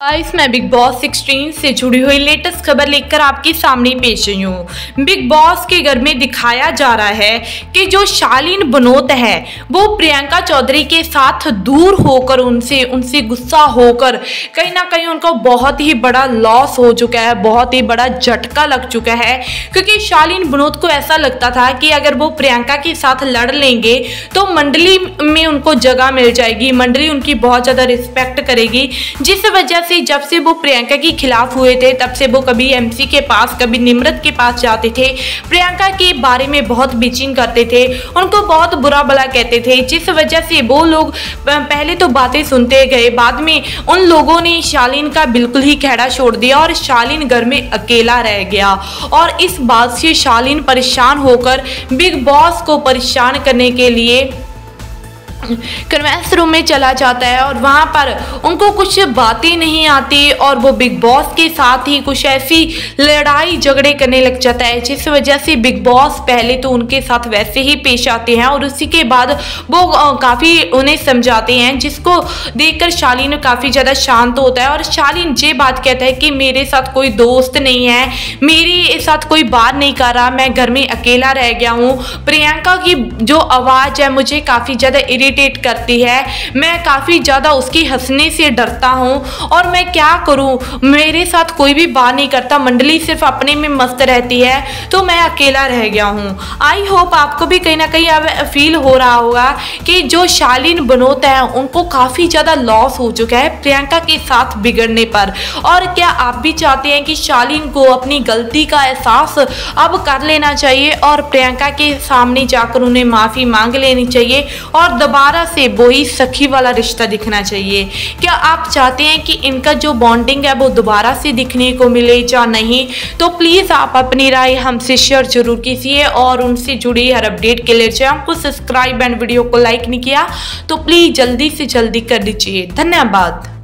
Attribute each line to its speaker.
Speaker 1: Guys मैं big boss 16 से जुड़ी हुई लेटेस्ट खबर लेकर आपके सामने पेश आई हूँ। बिग बॉस के घर में दिखाया जा रहा है कि जो शालीन बनोत है, वो प्रियंका चौधरी के साथ दूर होकर उनसे उनसे गुस्सा होकर कहीं ना कहीं उनको बहुत ही बड़ा लॉस हो चुका है, बहुत ही बड़ा झटका लग चुका है। क्योंकि शालीन बनोत को ऐसा लगता था कि अगर वो प्रियंका के साथ लड़ लेंगे तो मंडली में उनको जगह मिल जाएगी, मंडली उनकी बहुत ज़्यादा रिस्पेक्ट करेगी, जिस वजह से जब से वो प्रियंका के खिलाफ हुए थे, तब से वो कभी एमसी के पास, कभी निमरत के पास जाते थे। प्रियंका के बारे में बहुत बिचिंग करते थे। उनको बहुत बुरा भला कहते थे। जिस वजह से वो लोग पहले तो बातें सुनते गए। बाद में उन लोगों ने शालीन का बिल्कुल ही खेड़ा छोड़ दिया और शालीन घर में अकेला रह गया। और इस बात से शालीन परेशान होकर बिग बॉस को परेशान करने के लिए कन्वेंस रूम में चला जाता है और वहाँ पर उनको कुछ बातें नहीं आती और वो बिग बॉस के साथ ही कुछ ऐसी लड़ाई झगड़े करने लग जाता है, जिस वजह से बिग बॉस पहले तो उनके साथ वैसे ही पेश आते हैं और उसी के बाद वो काफ़ी उन्हें समझाते हैं, जिसको देखकर शालीन काफ़ी ज़्यादा शांत होता है और शालीन ये बात कहता है कि मेरे साथ कोई दोस्त नहीं है, मेरे साथ कोई बात नहीं कर रहा, मैं घर में अकेला रह गया हूँ। प्रियंका की जो आवाज़ है मुझे काफ़ी ज़्यादा इरिटेट इरिटेट करती है। मैं काफ़ी ज़्यादा उसकी हंसने से डरता हूँ और मैं क्या करूँ? मेरे साथ कोई भी बात नहीं करता। मंडली सिर्फ़ अपने में मस्त रहती है तो मैं अकेला रह गया हूँ। आई होप आपको भी कहीं ना कहीं अब फील हो रहा होगा कि जो शालीन बनोत है, उनको काफ़ी ज़्यादा लॉस हो चुका है प्रियंका के साथ बिगड़ने पर। और क्या आप भी चाहते हैं कि शालीन को अपनी गलती का एहसास अब कर लेना चाहिए और प्रियंका के सामने जाकर उन्हें माफ़ी मांग लेनी चाहिए और दबा दोबारा से वही सखी वाला रिश्ता दिखना चाहिए। क्या आप चाहते हैं कि इनका जो बॉन्डिंग है वो दोबारा से दिखने को मिले या नहीं? तो प्लीज़ आप अपनी राय हमसे शेयर ज़रूर कीजिए और उनसे जुड़ी हर अपडेट के लिए चाहे आपको सब्सक्राइब एंड वीडियो को लाइक नहीं किया तो प्लीज़ जल्दी से जल्दी कर दीजिए। धन्यवाद।